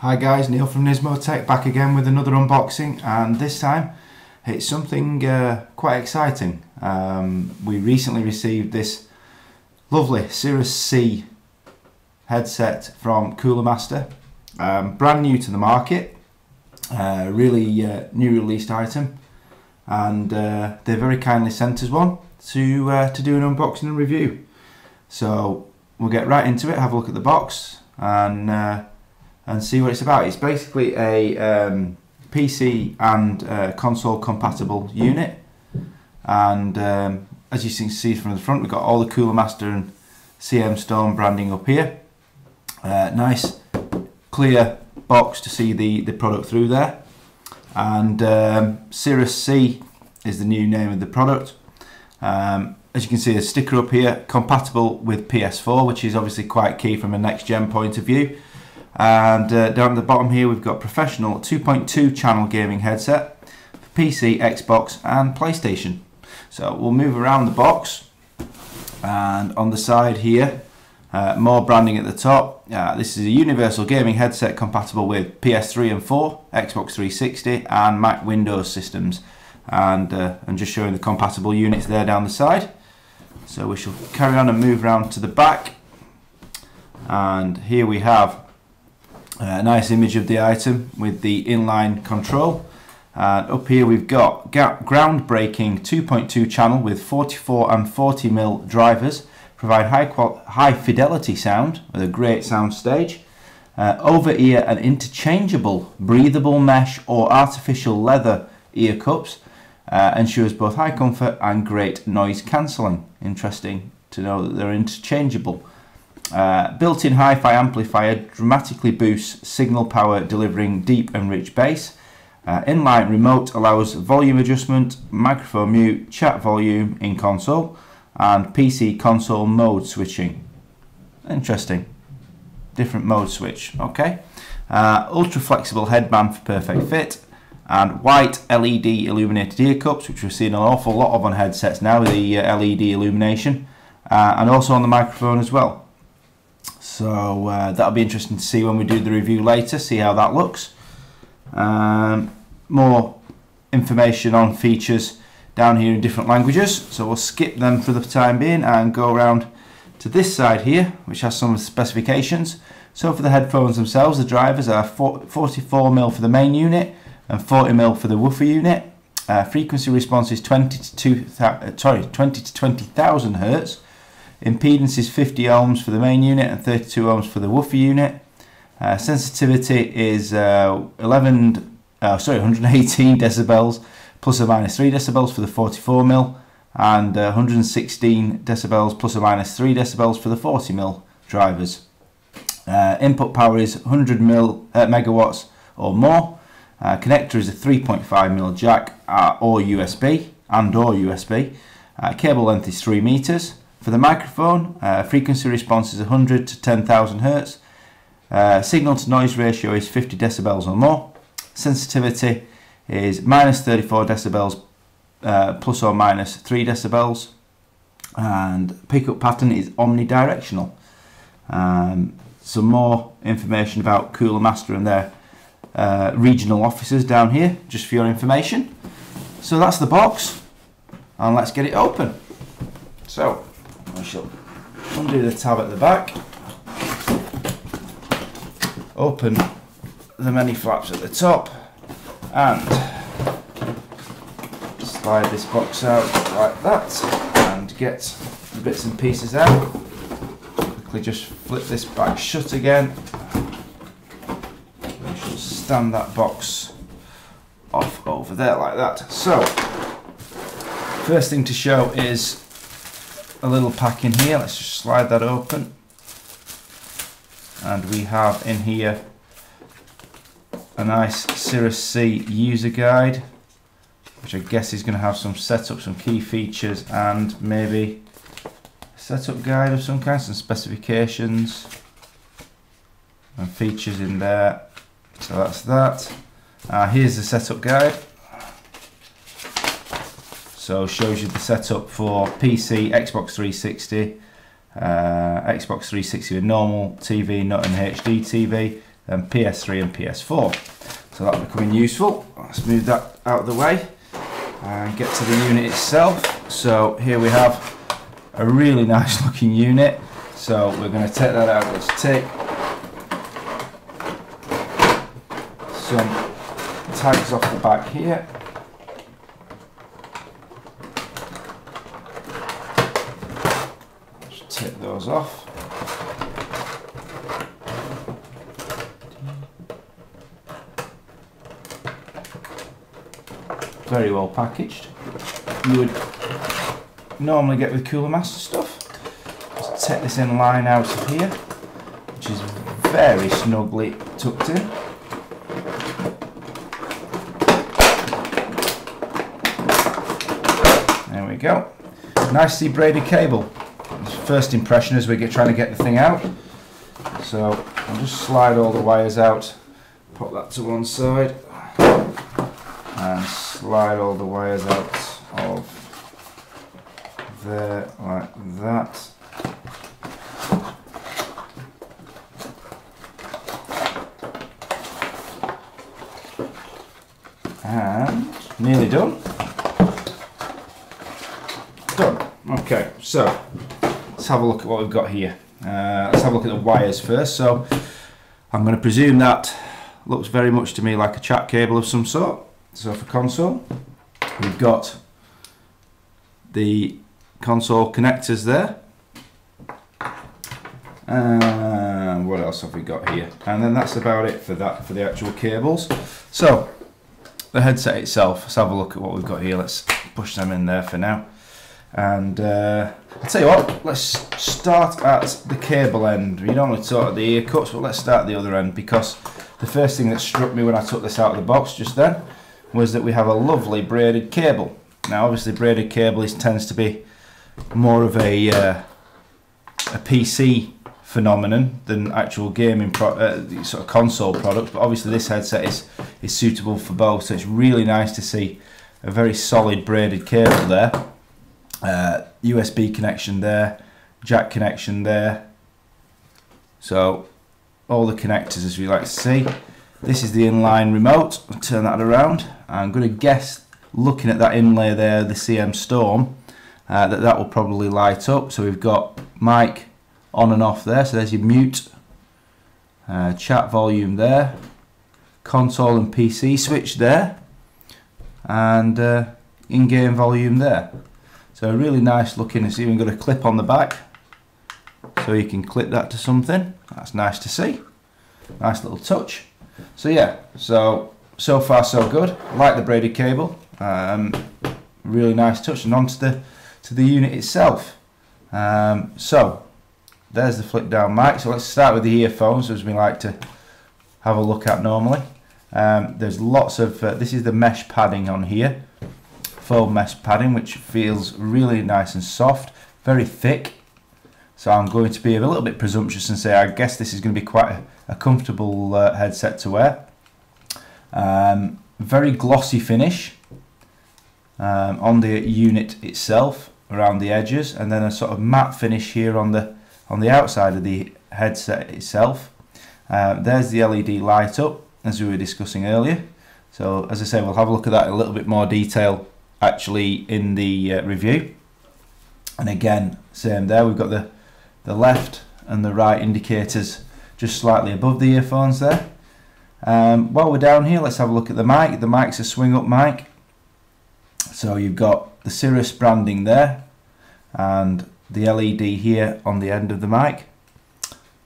Hi guys, Neil from Nismo Tech back again with another unboxing and this time it's something uh, quite exciting. Um, we recently received this lovely Sirus C headset from Cooler Master, um, brand new to the market, uh, really uh, new released item and uh, they very kindly sent us one to, uh, to do an unboxing and review. So we'll get right into it, have a look at the box and uh, and see what it's about. It's basically a um, PC and uh, console compatible unit and um, as you can see from the front we've got all the Cooler Master and CM Storm branding up here. Uh, nice clear box to see the, the product through there and um, Sirus C is the new name of the product. Um, as you can see a sticker up here compatible with PS4 which is obviously quite key from a next gen point of view and uh, down at the bottom here we've got professional 2.2 channel gaming headset for PC, Xbox and PlayStation. So we'll move around the box and on the side here uh, more branding at the top. Uh, this is a universal gaming headset compatible with PS3 and 4, Xbox 360 and Mac Windows systems and uh, I'm just showing the compatible units there down the side. So we shall carry on and move around to the back and here we have a nice image of the item with the inline control. And up here we've got groundbreaking 2.2 channel with 44 and 40 mil drivers. Provide high, high fidelity sound with a great sound stage. Uh, over ear and interchangeable breathable mesh or artificial leather ear cups. Uh, ensures both high comfort and great noise cancelling. Interesting to know that they're interchangeable. Uh, built-in hi-fi amplifier dramatically boosts signal power delivering deep and rich bass. Uh, inline remote allows volume adjustment, microphone mute, chat volume in console and PC console mode switching. Interesting. Different mode switch, okay. Uh, ultra flexible headband for perfect fit and white LED illuminated ear cups which we're seeing an awful lot of on headsets now the uh, LED illumination uh, and also on the microphone as well. So uh, that'll be interesting to see when we do the review later, see how that looks. Um, more information on features down here in different languages. So we'll skip them for the time being and go around to this side here, which has some specifications. So for the headphones themselves, the drivers are 44mm for the main unit and 40mm for the woofer unit. Uh, frequency response is 20 to 2, uh, sorry, 20 to 20,000 hertz Impedance is 50 ohms for the main unit and 32 ohms for the woofer unit. Uh, sensitivity is uh, 11, uh, sorry, 118 decibels plus or minus 3 decibels for the 44 mil and 116 uh, decibels plus or minus 3 decibels for the 40 mil drivers. Uh, input power is 100 mil, uh, megawatts or more. connector is a 3.5 mil jack or USB and or USB. cable length is 3 meters. For the microphone, uh, frequency response is 100 to 10,000 Hz. Uh, signal to noise ratio is 50 decibels or more. Sensitivity is minus 34 decibels uh, plus or minus 3 decibels. And pickup pattern is omnidirectional. Um, some more information about Cooler Master and their uh, regional offices down here, just for your information. So that's the box, and let's get it open. So, undo the tab at the back, open the many flaps at the top and slide this box out like that and get the bits and pieces out. Quickly just flip this back shut again. We stand that box off over there like that. So, first thing to show is a little pack in here. Let's just slide that open. And we have in here a nice Sirus C user guide, which I guess is going to have some setup, some key features, and maybe a setup guide of some kind, some specifications and features in there. So that's that. Uh, here's the setup guide. So shows you the setup for PC, Xbox 360, uh, Xbox 360 with normal TV, not an HD TV, and PS3 and PS4. So that'll be coming useful. Let's move that out of the way and get to the unit itself. So here we have a really nice looking unit. So we're going to take that out. Let's take some tags off the back here. Just off. Very well packaged. You would normally get with Cooler Master stuff. Just take this in line out of here, which is very snugly tucked in. There we go. Nicely braided cable. First impression as we're trying to get the thing out. So I'll just slide all the wires out, put that to one side, and slide all the wires out of there like that. And nearly done. Done. Okay, so let's have a look at what we've got here. Uh, let's have a look at the wires first. So I'm going to presume that looks very much to me like a chat cable of some sort. So for console, we've got the console connectors there. And what else have we got here? And then that's about it for that for the actual cables. So the headset itself, let's have a look at what we've got here. Let's push them in there for now. And uh, I'll tell you what, let's start at the cable end. We normally talk at the ear cuts, but let's start at the other end because the first thing that struck me when I took this out of the box just then was that we have a lovely braided cable. Now obviously braided cable is, tends to be more of a, uh, a PC phenomenon than actual gaming uh, sort of console product but obviously this headset is is suitable for both so it's really nice to see a very solid braided cable there uh, USB connection there jack connection there. So all the connectors as we like to see. This is the inline remote. I'll turn that around. I'm going to guess looking at that inlay there the CM Storm uh, that that will probably light up. So we've got mic on and off there. So there's your mute uh, chat volume there console and PC switch there and uh, in-game volume there so really nice looking it's even got a clip on the back. So you can clip that to something. That's nice to see. Nice little touch. So yeah so so far so good. Like the braided cable. Um, really nice touch. And onto the to the unit itself. Um, so there's the flip down mic. So let's start with the earphones as we like to have a look at normally. Um, there's lots of uh, this is the mesh padding on here foam mesh padding which feels really nice and soft very thick so I'm going to be a little bit presumptuous and say I guess this is going to be quite a, comfortable uh, headset to wear um, very glossy finish um, on the unit itself around the edges and then a sort of matte finish here on the on the outside of the headset itself. Uh, there's the LED light up as we were discussing earlier. So as I say, we'll have a look at that in a little bit more detail actually in the uh, review. And again, same there, we've got the, the left and the right indicators just slightly above the earphones there. Um, while we're down here, let's have a look at the mic. The mic's a swing up mic. So you've got the Sirus branding there and the LED here on the end of the mic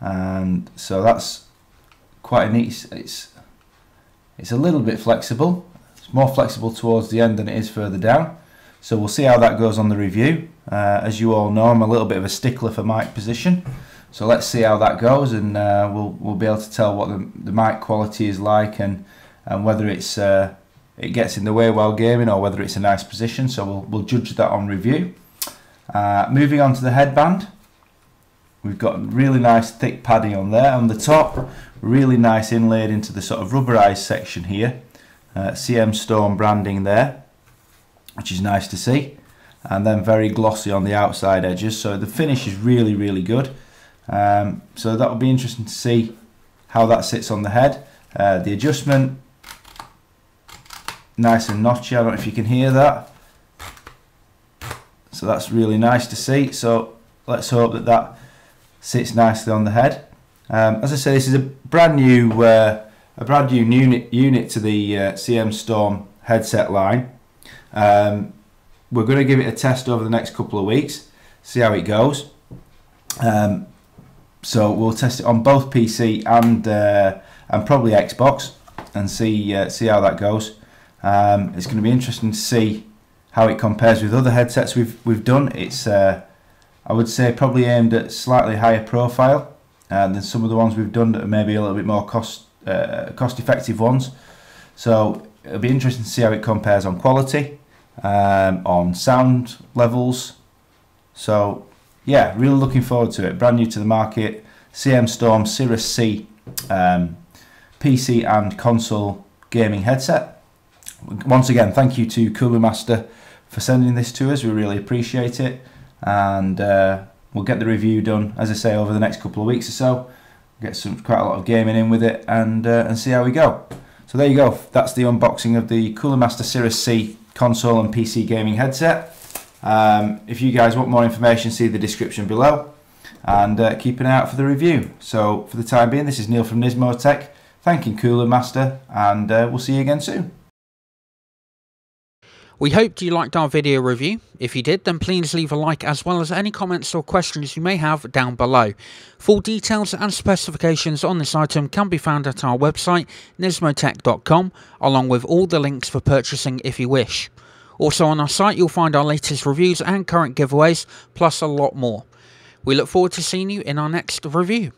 and so that's quite a neat it's it's a little bit flexible more flexible towards the end than it is further down. So we'll see how that goes on the review. Uh, as you all know I'm a little bit of a stickler for mic position. So let's see how that goes and uh, we'll, we'll be able to tell what the, the mic quality is like and, and whether it's uh, it gets in the way while gaming or whether it's a nice position. So we'll, we'll judge that on review. Uh, moving on to the headband, we've got really nice thick padding on there. On the top, really nice inlaid into the sort of rubberized section here. Uh, CM Storm branding there, which is nice to see. And then very glossy on the outside edges. So the finish is really, really good. Um, so that will be interesting to see how that sits on the head. Uh, the adjustment, nice and notchy. I don't know if you can hear that. So that's really nice to see. So let's hope that that sits nicely on the head. Um, as I say, this is a brand new, uh, a brand new unit unit to the uh, CM Storm headset line. Um, we're going to give it a test over the next couple of weeks, see how it goes. Um, so we'll test it on both PC and uh, and probably Xbox and see uh, see how that goes. Um, it's going to be interesting to see how it compares with other headsets we've we've done. It's uh, I would say probably aimed at slightly higher profile uh, than some of the ones we've done that are maybe a little bit more cost uh, cost effective ones. So it'll be interesting to see how it compares on quality, um, on sound levels. So yeah, really looking forward to it. Brand new to the market, CM Storm Sirus C um, PC and console gaming headset. Once again, thank you to Cooler Master for sending this to us. We really appreciate it, and uh, we'll get the review done, as I say, over the next couple of weeks or so. Get some quite a lot of gaming in with it, and uh, and see how we go. So there you go. That's the unboxing of the Cooler Master Sirus C console and PC gaming headset. Um, if you guys want more information, see the description below and uh, keep an eye out for the review. So for the time being, this is Neil from Nismo Tech, thanking Cooler Master, and uh, we'll see you again soon. We hoped you liked our video review. If you did, then please leave a like as well as any comments or questions you may have down below. Full details and specifications on this item can be found at our website, nismotech.com, along with all the links for purchasing if you wish. Also on our site you'll find our latest reviews and current giveaways, plus a lot more. We look forward to seeing you in our next review.